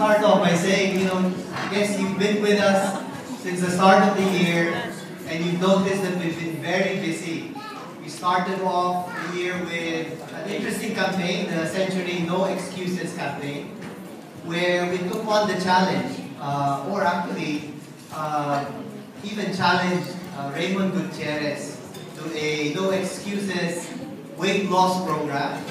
start off by saying, you know, I guess you've been with us since the start of the year, and you've noticed that we've been very busy. We started off the year with an interesting campaign, the Century No Excuses campaign, where we took on the challenge, uh, or actually uh, even challenged uh, Raymond Gutierrez to a No Excuses weight loss program,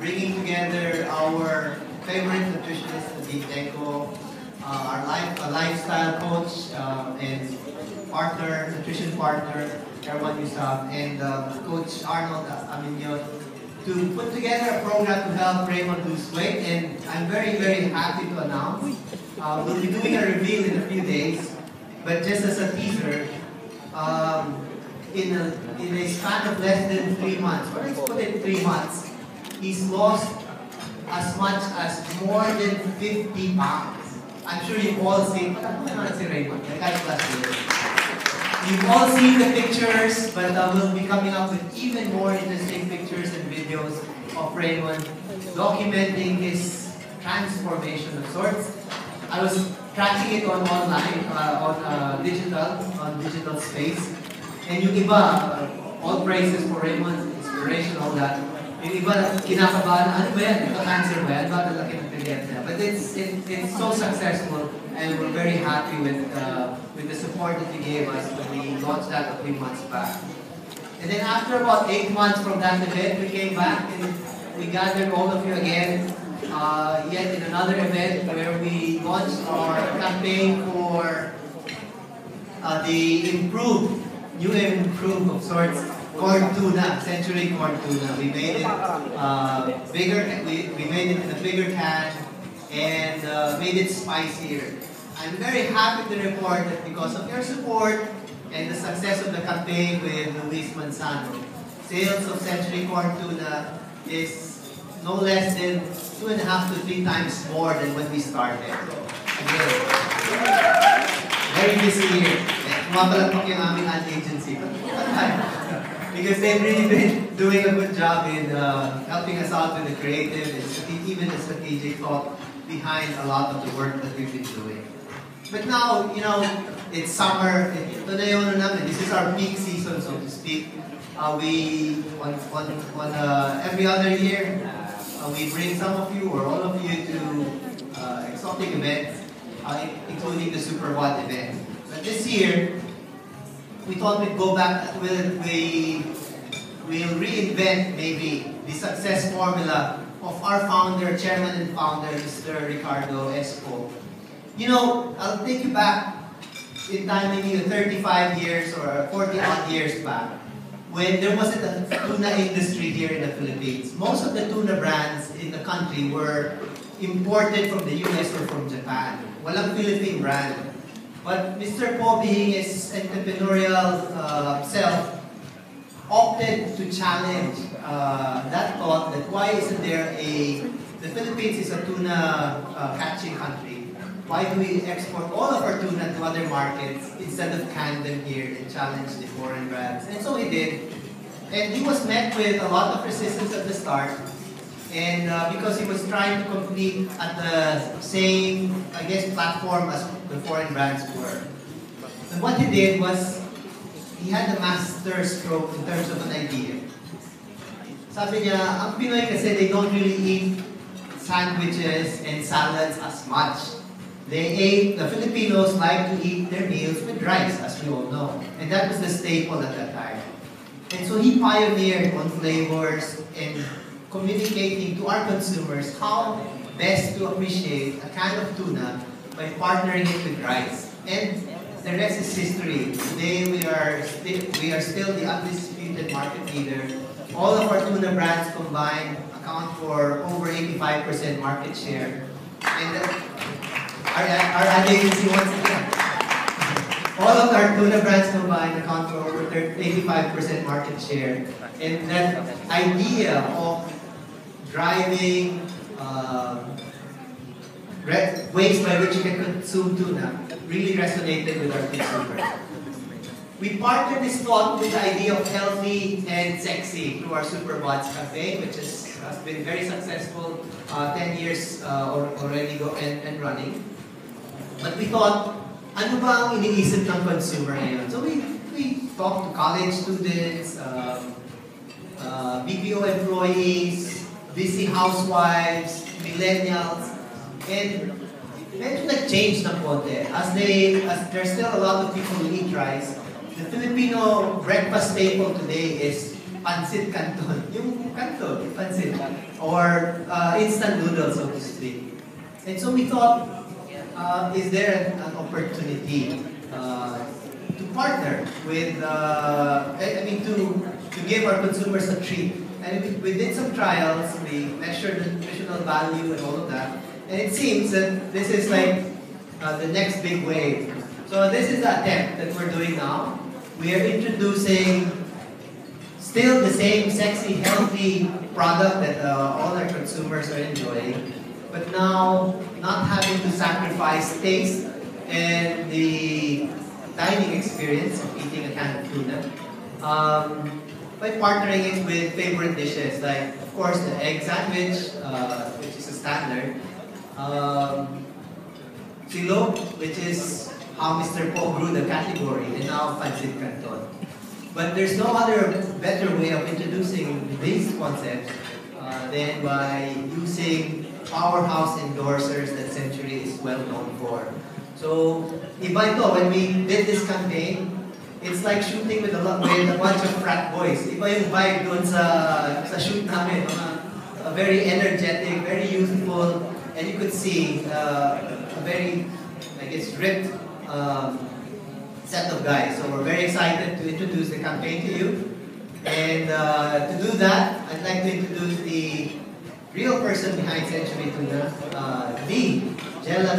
bringing together our favorite nutritionist, Deep Deco, uh, our life, a lifestyle coach uh, and partner, nutrition partner, Erwan Heussaff, and uh, Coach Arnold Aminio to put together a program to help Raymond lose weight. And I'm very, very happy to announce uh, we'll be doing a reveal in a few days, but just as a teaser, um, in a, in a span of less than three months, or let's put it? Three months, he's lost as much as more than 50 pounds. I'm sure you've all seen, You've all seen the pictures, but uh, we'll be coming up with even more interesting pictures and videos of Raymond documenting his transformation of sorts. I was tracking it on online, uh, on uh, digital, on digital space. And yung iba, all praises for Raymond, inspiration, all that. Yung iba, kinakabahan, ano ba yan? Ito cancer ba yan? Bakit laki ng niya? But it's, it, it's so successful and we're very happy with, uh, with the support that you gave us when we launched that a few months back. And then after about eight months from that event, we came back and we gathered all of you again, uh, yet in another event where we launched our campaign for uh, the improved new improved of sorts corn tuna, century corn tuna. We made it uh, bigger, we, we made it in a bigger can and uh, made it spicier. I'm very happy to report that because of your support and the success of the campaign with Luis Manzano, sales of century corn tuna is no less than two and a half to three times more than when we started. Again, very busy year. Mapalagpak yung aming ad agency. Because they've really been doing a good job in uh, helping us out with the creative and even the strategic thought behind a lot of the work that we've been doing. But now, you know, it's summer. This is our peak season, so to speak. Uh, we, on, on, on uh, every other year, uh, we bring some of you or all of you to uh, exotic events, uh, including the Super Watt event. But this year, we thought we'd go back, we'll, we, we'll reinvent maybe the success formula of our founder, chairman and founder, Mr. Ricardo Espo. You know, I'll take you back in time, maybe 35 years or 40 odd years back, when there wasn't a tuna industry here in the Philippines. Most of the tuna brands in the country were imported from the US or from Japan. Walang Philippine brand. But Mr. Po, being his entrepreneurial uh, self, opted to challenge uh, that thought that why isn't there a, the Philippines is a tuna uh, catching country. Why do we export all of our tuna to other markets instead of can them here and challenge the foreign brands? And so he did. And he was met with a lot of resistance at the start. And uh, because he was trying to compete at the same, I guess, platform as the foreign brands were. And what he did was, he had a master stroke in terms of an idea. Sabi niya, ang Pinoy kasi they don't really eat sandwiches and salads as much. They ate, the Filipinos like to eat their meals with rice, as we all know. And that was the staple at that time. And so he pioneered on flavors and communicating to our consumers how best to appreciate a can of tuna by partnering it with rice. And the rest is history. Today we are, we are still the undisputed market leader. All of our tuna brands combined account for over 85% market share. And uh, our, our ad agency once again. All of our tuna brands combined account for over 85% market share. And that idea of driving uh, ways by which you can consume tuna really resonated with our consumers. We partnered this thought with the idea of healthy and sexy through our Superbods Cafe, which is has been very successful, uh, 10 years uh, already go and, and running. But we thought, ano ba ang iniisip ng consumer ngayon? So we, we talked to college students, um, uh, BPO employees, busy housewives, millennials, and medyo nag-change ng konti. As they, as there's still a lot of people who eat rice, the Filipino breakfast staple today is pancit canton. Yung canton, yung pancit. Or uh, instant noodles, so to speak. And so we thought, uh, is there an, an opportunity uh, to partner with, uh, I mean, to, to give our consumers a treat. And we, we did some trials, we measured the nutritional value and all of that. And it seems that this is like uh, the next big wave. So this is the attempt that we're doing now. We are introducing still the same sexy, healthy product that uh, all our consumers are enjoying, but now not having to sacrifice taste and the dining experience of eating a can of tuna um, by partnering it with favorite dishes like, of course, the egg sandwich, uh, which is a standard, um, which is how Mr. Po grew the category, and now pancit canton. But there's no other better way of introducing these concepts uh, than by using powerhouse endorsers that Century is well known for. So, iba ito, when we did this campaign, it's like shooting with a, with a bunch of frat boys. Iba yung vibe doon sa, sa shoot namin. Mga, uh, very energetic, very youthful, and you could see uh, a very, I guess, ripped um, set of guys. So we're very excited to introduce the campaign to you. And uh, to do that, I'd like to introduce the real person behind Century Tuna, uh, the Jella